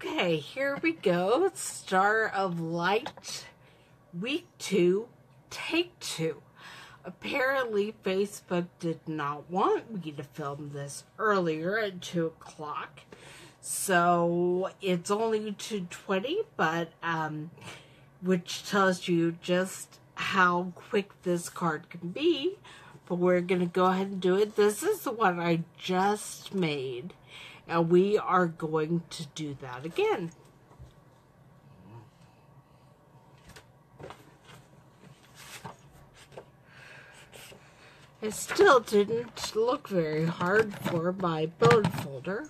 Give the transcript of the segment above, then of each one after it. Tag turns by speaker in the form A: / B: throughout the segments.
A: Okay, here we go. Star of Light, week two, take two. Apparently, Facebook did not want me to film this earlier at 2 o'clock. So it's only 2.20, but, um, which tells you just how quick this card can be. But we're going to go ahead and do it. This is the one I just made. And we are going to do that again. It still didn't look very hard for my bone folder.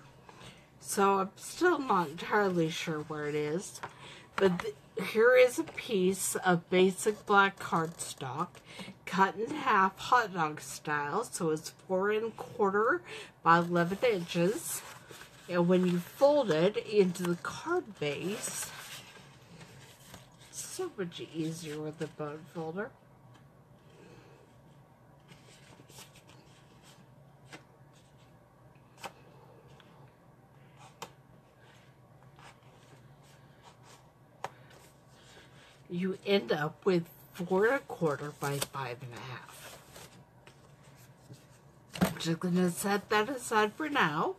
A: So I'm still not entirely sure where it is. But here is a piece of basic black cardstock cut in half hot dog style. So it's four and a quarter by 11 inches. And when you fold it into the card base, so much easier with the bone folder. you end up with four and a quarter by five and a half. I'm just going to set that aside for now.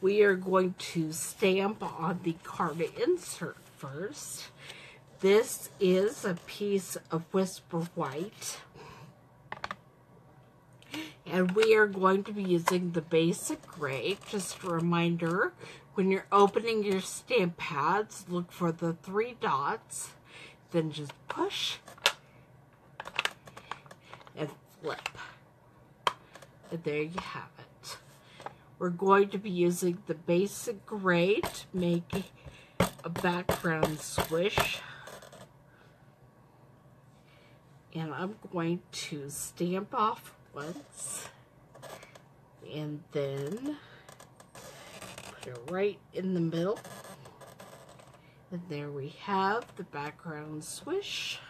A: We are going to stamp on the card insert first. This is a piece of Whisper White. And we are going to be using the basic gray. Just a reminder, when you're opening your stamp pads, look for the three dots then just push and flip. And there you have it. We're going to be using the basic gray to make a background swish. And I'm going to stamp off once and then put it right in the middle. And there we have the background swish.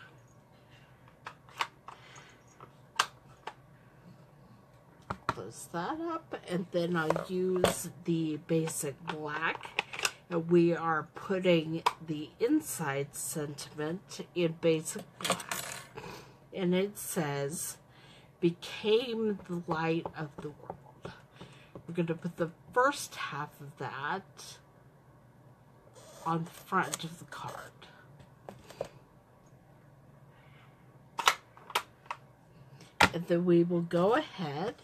A: Close that up and then I'll use the basic black. We are putting the inside sentiment in basic black. And it says, became the light of the world. We're going to put the first half of that on the front of the card. And then we will go ahead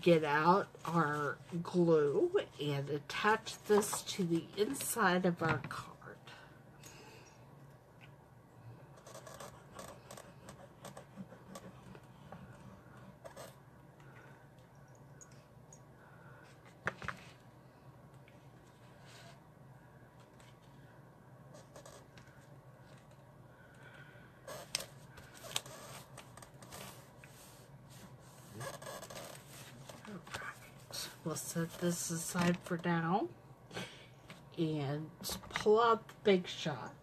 A: get out our glue and attach this to the inside of our card. We'll set this aside for now and pull out the big shot.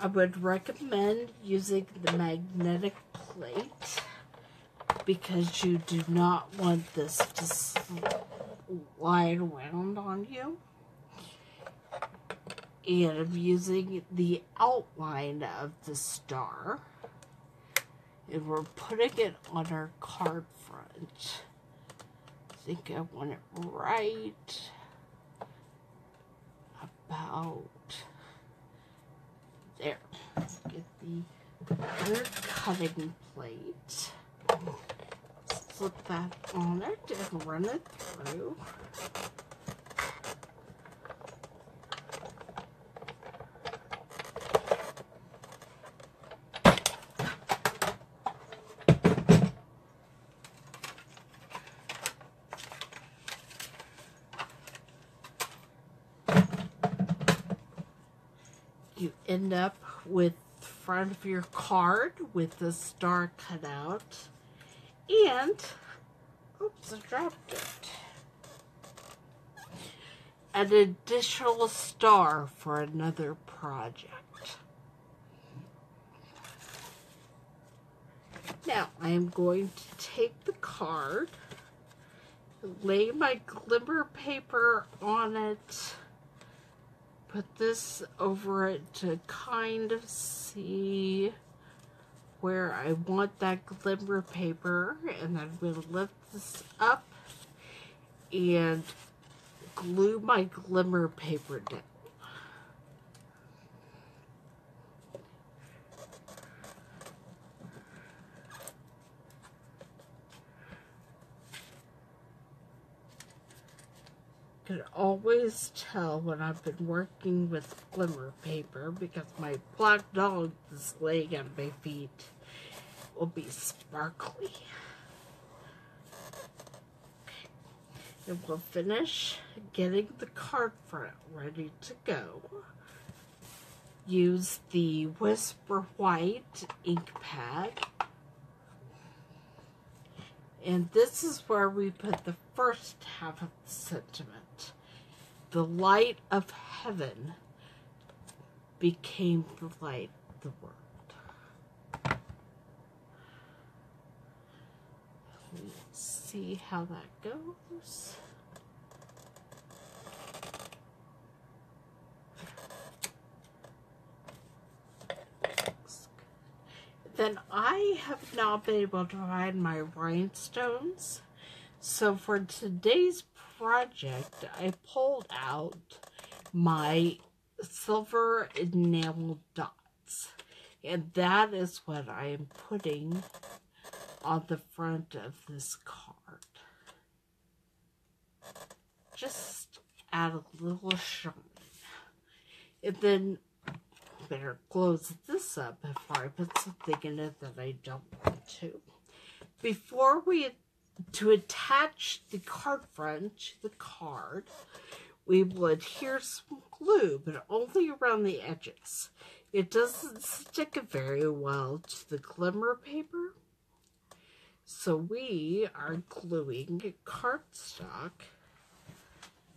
A: I would recommend using the magnetic plate because you do not want this to slide around on you. And I'm using the outline of the star and we're putting it on our card front. I think I want it right about there. Get the cutting plate, Flip that on it and run it through. You end up with front of your card with the star cut out. And oops I dropped it. An additional star for another project. Now I am going to take the card lay my glimmer paper on it, put this over it to kind of see where I want that glimmer paper, and then I'm going to lift this up and glue my glimmer paper down. Can always tell when I've been working with glimmer paper because my black dog is laying my feet will be sparkly. And we'll finish getting the card front ready to go. Use the Whisper White ink pad. And this is where we put the first half of the sentiment the light of heaven became the light of the world. Let's see how that goes. Then I have now been able to find my rhinestones. So for today's project, I pulled out my silver enamel dots. And that is what I am putting on the front of this card. Just add a little shine. And then better close this up before I put something in it that I don't want to. Before we to attach the card front to the card, we will adhere some glue, but only around the edges. It doesn't stick very well to the glimmer paper. So we are gluing cardstock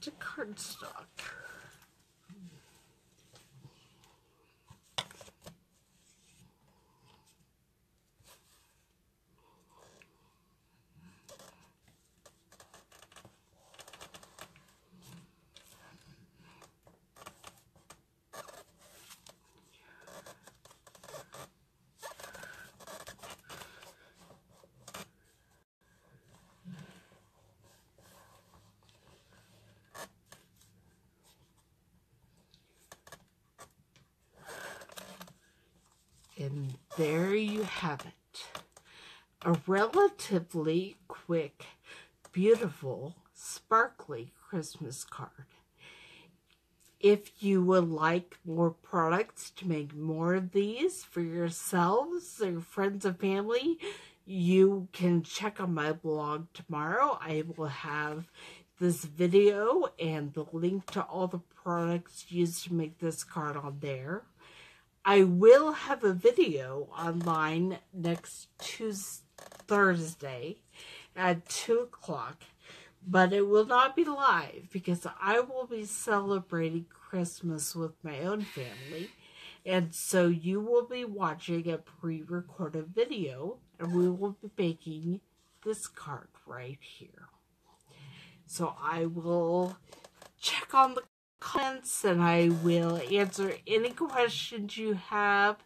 A: to cardstock. And there you have it. A relatively quick, beautiful, sparkly Christmas card. If you would like more products to make more of these for yourselves or friends and family, you can check on my blog tomorrow. I will have this video and the link to all the products used to make this card on there. I will have a video online next Tuesday, Thursday at 2 o'clock, but it will not be live because I will be celebrating Christmas with my own family. And so you will be watching a pre-recorded video and we will be making this card right here. So I will check on the comments and I will answer any questions you have.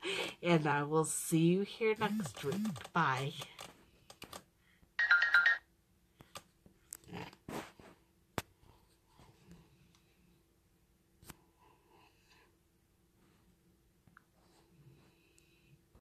A: And I will see you here next week. Bye.